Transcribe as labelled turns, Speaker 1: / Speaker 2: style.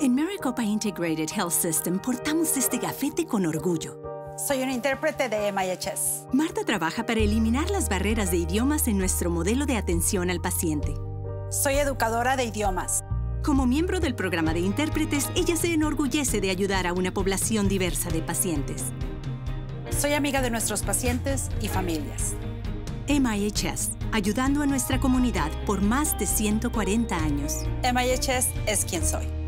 Speaker 1: En Maricopa Integrated Health System portamos este gafete con orgullo.
Speaker 2: Soy una intérprete de MIHS.
Speaker 1: Marta trabaja para eliminar las barreras de idiomas en nuestro modelo de atención al paciente.
Speaker 2: Soy educadora de idiomas.
Speaker 1: Como miembro del programa de intérpretes, ella se enorgullece de ayudar a una población diversa de pacientes.
Speaker 2: Soy amiga de nuestros pacientes y familias.
Speaker 1: MIHS, ayudando a nuestra comunidad por más de 140 años.
Speaker 2: MIHS es quien soy.